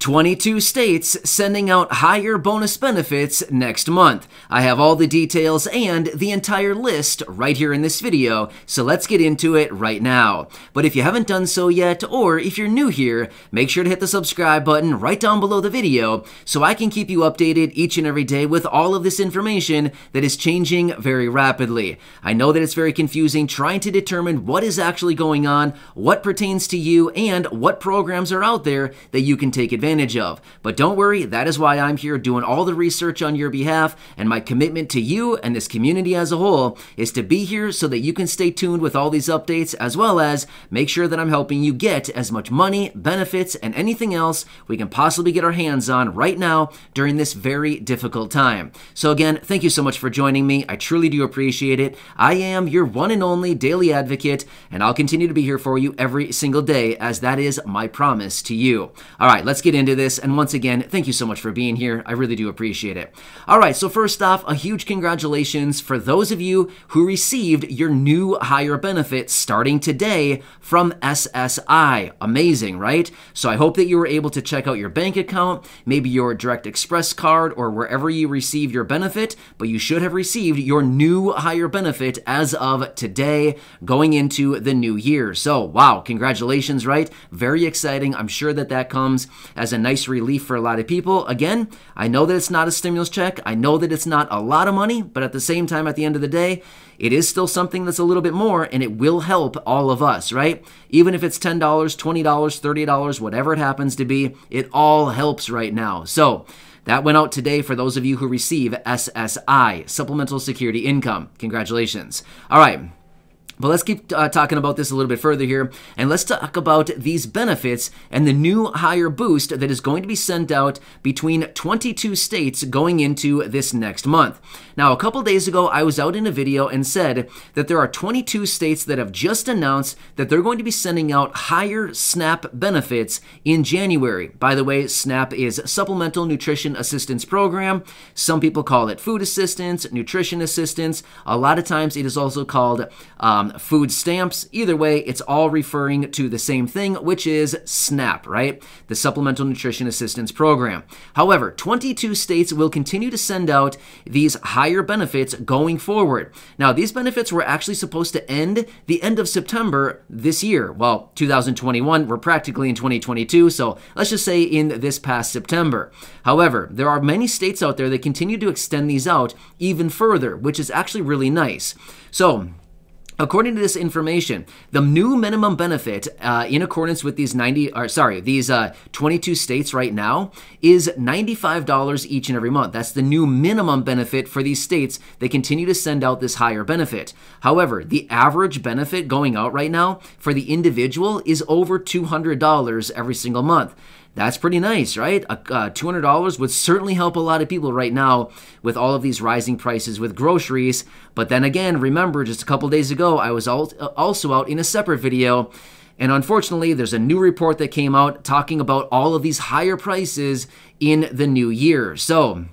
22 states sending out higher bonus benefits next month. I have all the details and the entire list right here in this video, so let's get into it right now. But if you haven't done so yet, or if you're new here, make sure to hit the subscribe button right down below the video so I can keep you updated each and every day with all of this information that is changing very rapidly. I know that it's very confusing trying to determine what is actually going on, what pertains to you, and what programs are out there that you can take advantage advantage of. But don't worry, that is why I'm here doing all the research on your behalf, and my commitment to you and this community as a whole is to be here so that you can stay tuned with all these updates, as well as make sure that I'm helping you get as much money, benefits, and anything else we can possibly get our hands on right now during this very difficult time. So again, thank you so much for joining me. I truly do appreciate it. I am your one and only daily advocate, and I'll continue to be here for you every single day, as that is my promise to you. All right, let's get into this. And once again, thank you so much for being here. I really do appreciate it. All right, so first off, a huge congratulations for those of you who received your new higher benefit starting today from SSI. Amazing, right? So I hope that you were able to check out your bank account, maybe your Direct Express card, or wherever you receive your benefit, but you should have received your new higher benefit as of today going into the new year. So, wow, congratulations, right? Very exciting. I'm sure that that comes as as a nice relief for a lot of people. Again, I know that it's not a stimulus check. I know that it's not a lot of money, but at the same time, at the end of the day, it is still something that's a little bit more and it will help all of us, right? Even if it's $10, $20, $30, whatever it happens to be, it all helps right now. So, that went out today for those of you who receive SSI, Supplemental Security Income. Congratulations. All right. But let's keep uh, talking about this a little bit further here, and let's talk about these benefits and the new higher boost that is going to be sent out between 22 states going into this next month. Now, a couple days ago, I was out in a video and said that there are 22 states that have just announced that they're going to be sending out higher SNAP benefits in January. By the way, SNAP is Supplemental Nutrition Assistance Program. Some people call it food assistance, nutrition assistance. A lot of times it is also called um, food stamps. Either way, it's all referring to the same thing, which is SNAP, right? The Supplemental Nutrition Assistance Program. However, 22 states will continue to send out these higher benefits going forward. Now, these benefits were actually supposed to end the end of September this year. Well, 2021, we're practically in 2022, so let's just say in this past September. However, there are many states out there that continue to extend these out even further, which is actually really nice. So, According to this information, the new minimum benefit, uh, in accordance with these 90, or sorry, these uh, 22 states right now, is $95 each and every month. That's the new minimum benefit for these states. They continue to send out this higher benefit. However, the average benefit going out right now for the individual is over $200 every single month. That's pretty nice, right? Uh, $200 would certainly help a lot of people right now with all of these rising prices with groceries. But then again, remember, just a couple days ago, I was uh, also out in a separate video. And unfortunately, there's a new report that came out talking about all of these higher prices in the new year. So,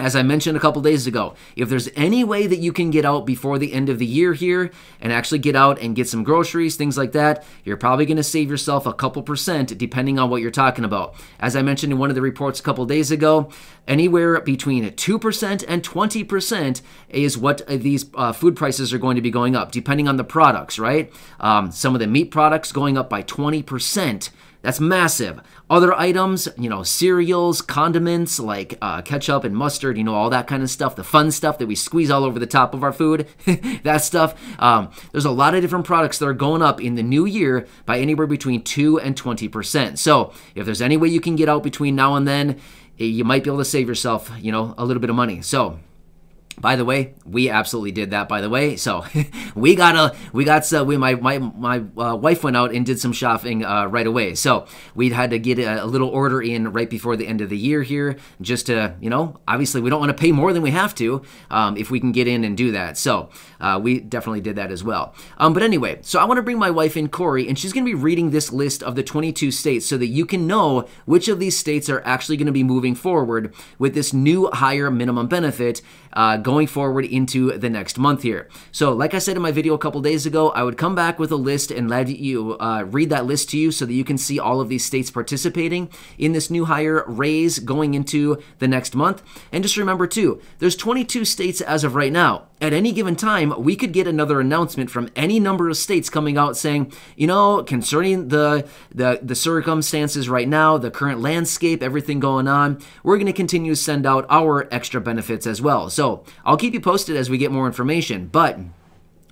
as I mentioned a couple days ago, if there's any way that you can get out before the end of the year here and actually get out and get some groceries, things like that, you're probably going to save yourself a couple percent depending on what you're talking about. As I mentioned in one of the reports a couple days ago, anywhere between 2% and 20% is what these uh, food prices are going to be going up, depending on the products, right? Um, some of the meat products going up by 20%. That's massive. Other items, you know, cereals, condiments like uh, ketchup and mustard, you know, all that kind of stuff, the fun stuff that we squeeze all over the top of our food, that stuff. Um, there's a lot of different products that are going up in the new year by anywhere between 2 and 20%. So if there's any way you can get out between now and then, eh, you might be able to save yourself, you know, a little bit of money. So by the way, we absolutely did that. By the way, so we got a we got so we my my my uh, wife went out and did some shopping uh, right away. So we had to get a, a, little order in right before the end of the year here, just to you know, obviously we don't want to pay more than we have to um, if we can get in and do that. So uh, we definitely did that as well. Um, but anyway, so I want to bring my wife in, Corey, and she's going to be reading this list of the 22 states so that you can know which of these states are actually going to be moving forward with this new higher minimum benefit. Uh, going forward into the next month here. So, like I said in my video a couple days ago, I would come back with a list and let you uh, read that list to you so that you can see all of these states participating in this new hire raise going into the next month. And just remember too, there's 22 states as of right now at any given time, we could get another announcement from any number of states coming out saying, you know, concerning the the, the circumstances right now, the current landscape, everything going on, we're going to continue to send out our extra benefits as well. So I'll keep you posted as we get more information. But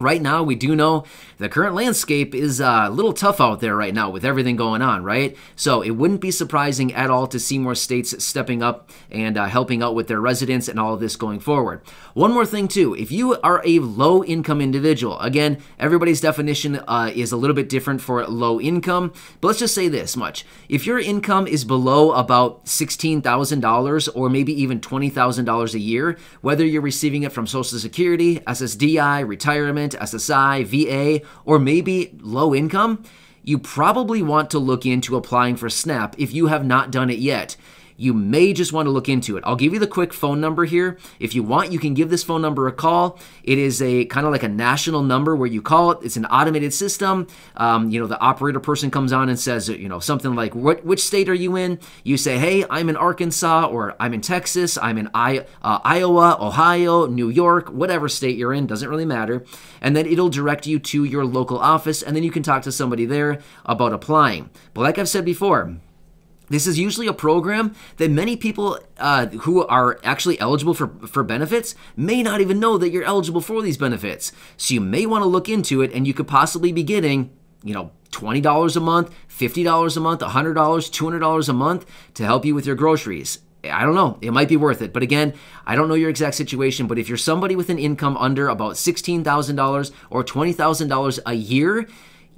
right now we do know the current landscape is uh, a little tough out there right now with everything going on right? So it wouldn't be surprising at all to see more states stepping up and uh, helping out with their residents and all of this going forward. One more thing too. If you are a low income individual again everybody's definition uh, is a little bit different for low income but let's just say this much. If your income is below about $16000 or maybe even $20000 a year whether you're receiving it from social security ssdi retirement SSI, VA, or maybe low income, you probably want to look into applying for SNAP if you have not done it yet you may just want to look into it. I'll give you the quick phone number here. If you want, you can give this phone number a call. It is a kind of like a national number where you call it. It's an automated system. Um, you know, the operator person comes on and says, you know, something like, "What which state are you in?" You say, "Hey, I'm in Arkansas," or "I'm in Texas," "I'm in I, uh, Iowa," Ohio, New York, whatever state you're in. Doesn't really matter. And then it'll direct you to your local office, and then you can talk to somebody there about applying. But like I've said before this is usually a program that many people uh, who are actually eligible for, for benefits may not even know that you're eligible for these benefits. So you may want to look into it and you could possibly be getting, you know, $20 a month, $50 a month, $100, $200 a month to help you with your groceries. I don't know. It might be worth it. But again, I don't know your exact situation. But if you're somebody with an income under about $16,000 or $20,000 a year,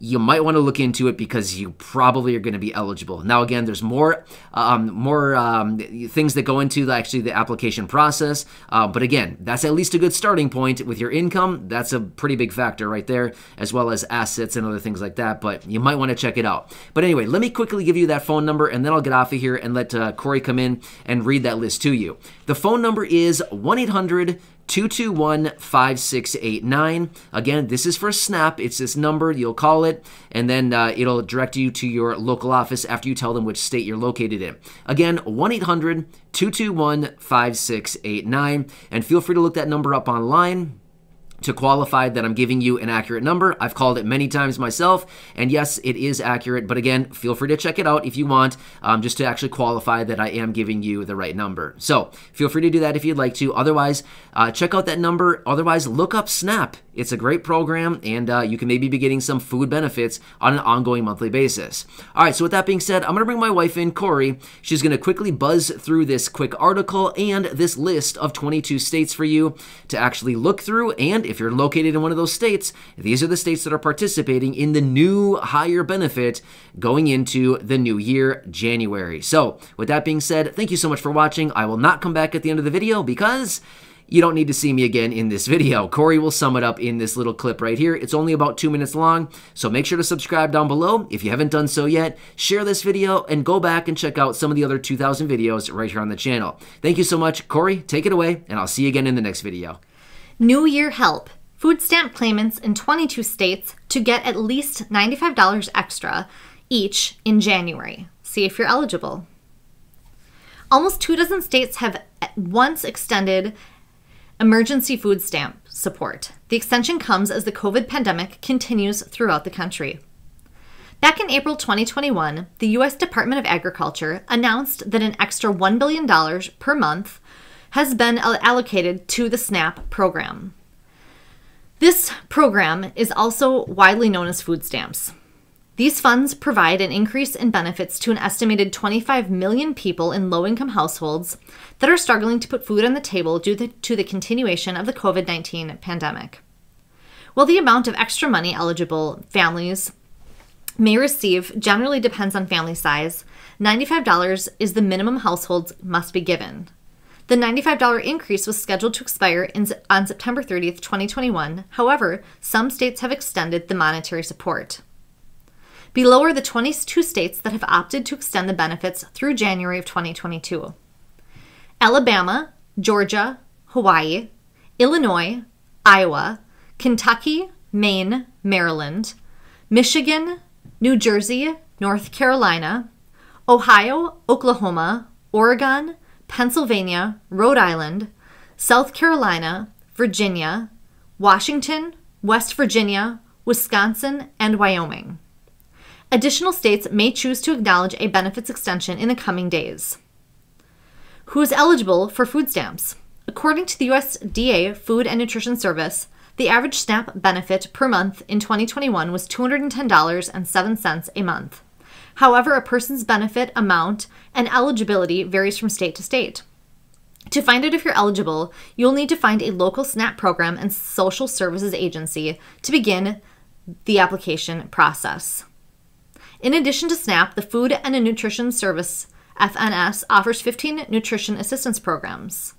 you might want to look into it because you probably are going to be eligible. Now, again, there's more um, more um, things that go into the, actually the application process, uh, but again, that's at least a good starting point with your income. That's a pretty big factor right there, as well as assets and other things like that. But you might want to check it out. But anyway, let me quickly give you that phone number, and then I'll get off of here and let uh, Corey come in and read that list to you. The phone number is 1 800 221 5689. Again, this is for SNAP. It's this number. You'll call it, and then uh, it'll direct you to your local office after you tell them which state you're located in. Again, 1 800 221 5689. And feel free to look that number up online to qualify that I'm giving you an accurate number. I've called it many times myself, and yes, it is accurate. But again, feel free to check it out if you want, um, just to actually qualify that I am giving you the right number. So feel free to do that if you'd like to. Otherwise, uh, check out that number. Otherwise, look up Snap. It's a great program, and uh, you can maybe be getting some food benefits on an ongoing monthly basis. All right, so with that being said, I'm going to bring my wife in, Corey. She's going to quickly buzz through this quick article and this list of 22 states for you to actually look through. And if you're located in one of those states, these are the states that are participating in the new higher benefit going into the new year, January. So, with that being said, thank you so much for watching. I will not come back at the end of the video because you don't need to see me again in this video. Corey will sum it up in this little clip right here. It's only about two minutes long, so make sure to subscribe down below if you haven't done so yet. Share this video and go back and check out some of the other 2,000 videos right here on the channel. Thank you so much. Corey, take it away, and I'll see you again in the next video. New Year Help. Food stamp claimants in 22 states to get at least $95 extra each in January. See if you're eligible. Almost two dozen states have once extended Emergency food stamp support. The extension comes as the COVID pandemic continues throughout the country. Back in April 2021, the U.S. Department of Agriculture announced that an extra $1 billion per month has been allocated to the SNAP program. This program is also widely known as food stamps. These funds provide an increase in benefits to an estimated 25 million people in low income households that are struggling to put food on the table due to the continuation of the COVID 19 pandemic. While the amount of extra money eligible families may receive generally depends on family size, $95 is the minimum households must be given. The $95 increase was scheduled to expire in, on September 30th, 2021. However, some states have extended the monetary support. Below are the 22 states that have opted to extend the benefits through January of 2022. Alabama, Georgia, Hawaii, Illinois, Iowa, Kentucky, Maine, Maryland, Michigan, New Jersey, North Carolina, Ohio, Oklahoma, Oregon, Pennsylvania, Rhode Island, South Carolina, Virginia, Washington, West Virginia, Wisconsin, and Wyoming. Additional states may choose to acknowledge a benefits extension in the coming days. Who is eligible for food stamps? According to the USDA Food and Nutrition Service, the average SNAP benefit per month in 2021 was $210.07 a month. However, a person's benefit amount and eligibility varies from state to state. To find out if you're eligible, you'll need to find a local SNAP program and social services agency to begin the application process. In addition to SNAP, the Food and Nutrition Service FNS offers 15 nutrition assistance programs.